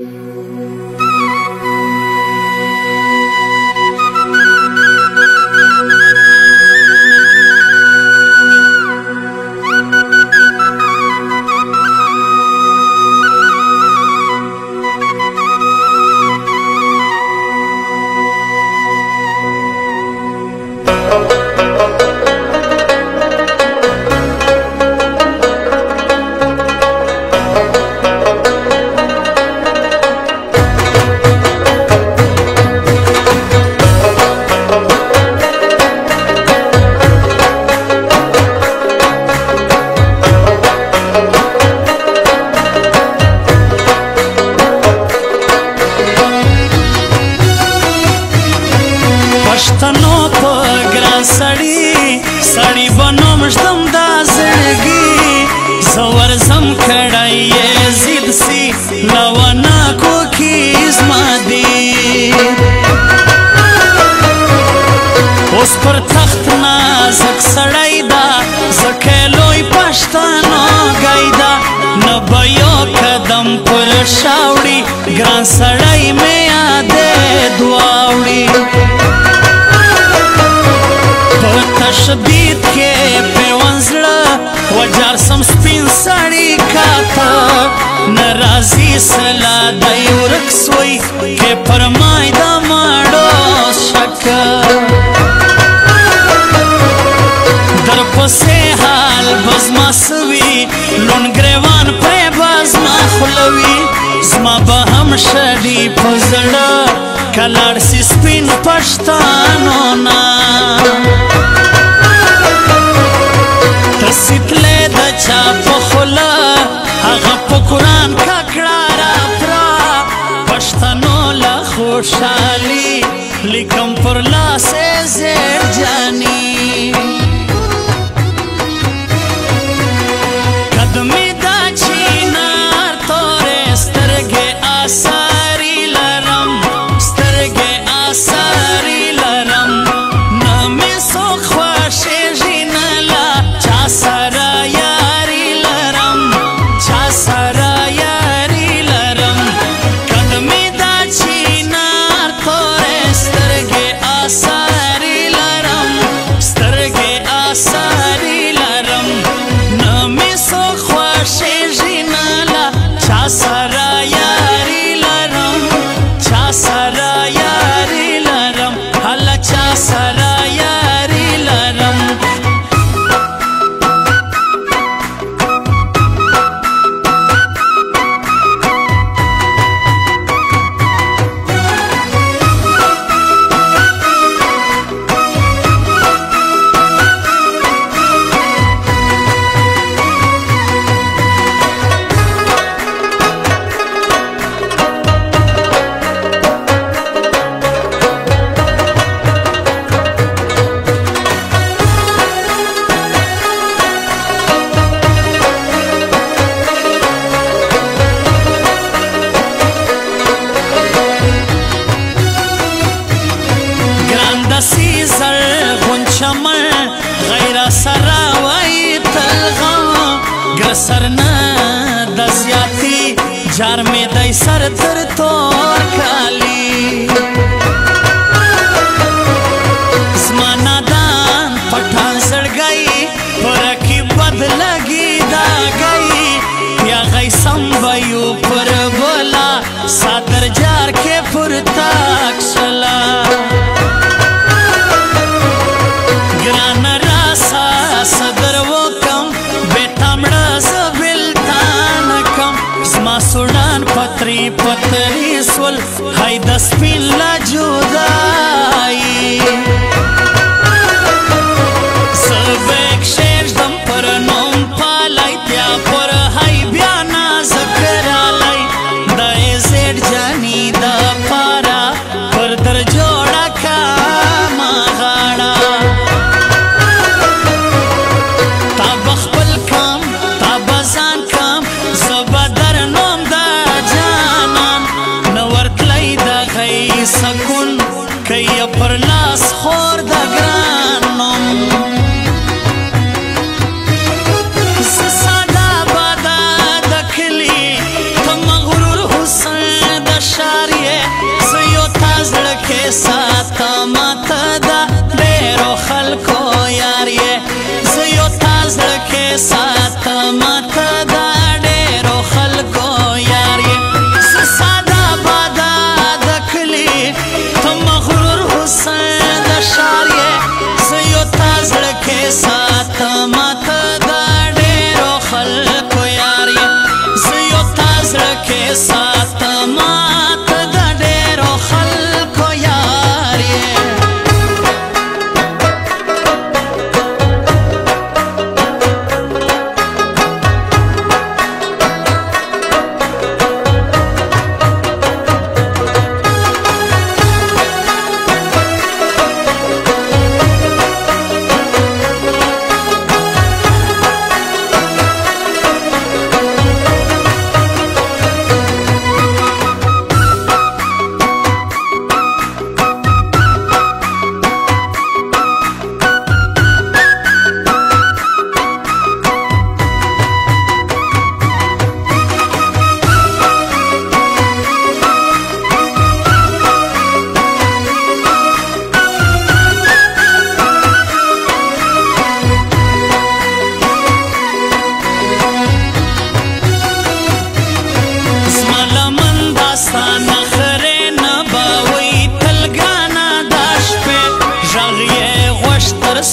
Música پر تخت نازک سړی دا زکه لوی پښتانه ګایدا نه به یو قدم پر شاوړي ګران سړی مې یاد دعاوړي په تشدید کې په ونزړه وجار سم سپین سړی کاته ناراضي سلا دای ورک سوی کې فرمای دا ماړو پسې حال بزما سوي لون ګریوان پرې بزما خلوي زما به هم شړي پزړه کلاړ سي سپین پښتانو نه رسی زرغون چمن غیر سرا وای تلغا گسر نه د زیاتی جار می دای سر تر تور کالی زمانا دان پټان سړګي پر کی بد لګي دا گئی یا غي سم وایو پر بولا صدر جار کې فرتاک Das la judas لاس خور د ګرانم زه ساده بادا د کلي ته مغرور حسن د ښار یې زه یو تا زړه کې ساتم ته د ډېرو خلکو یار یې زه یو تا زړه کې ساتم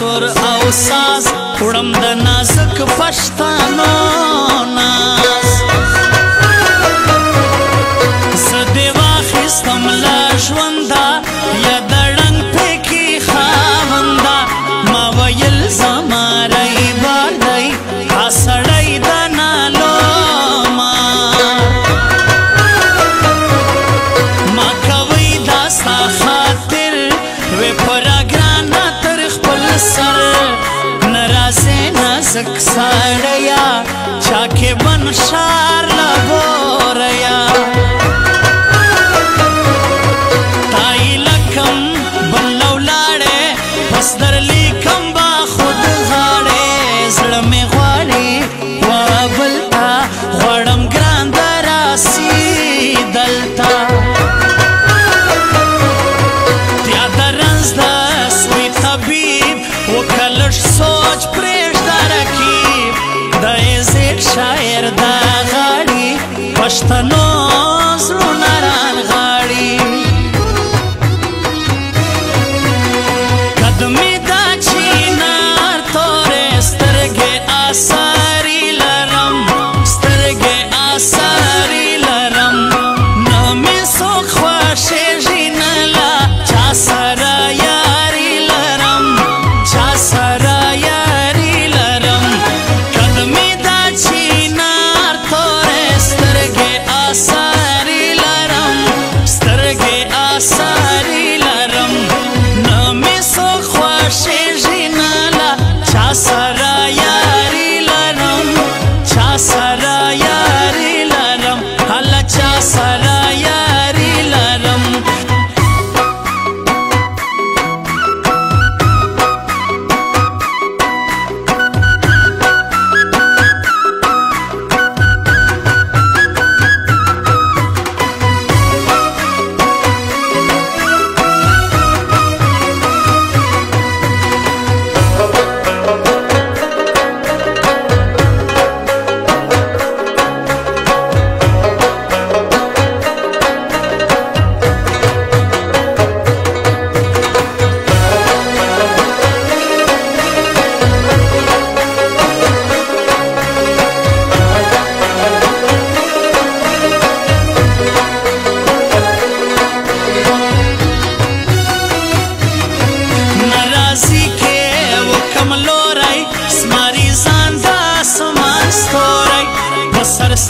سور او ساز وړم د نازک پښتان साड़या छाखे बनसार रया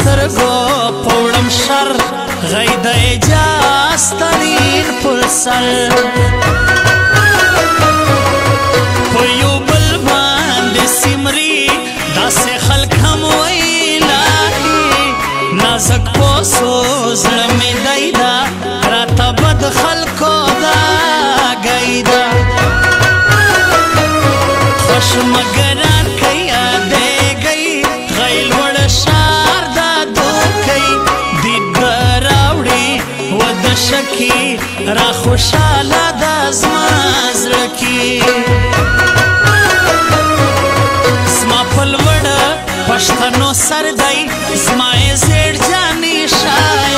سترګو پوړم شر غیدای جاستنین پر سر په یو بل باندې سیمري داسې خلک هم ویلا نازک پوسو زړه مې دایدا راته بد خلکو دا گیدا خوش مګر شکی را خوشاله د زما زړه کې زما پلوړه پښتنو سر دی زما یې زړ جانې شای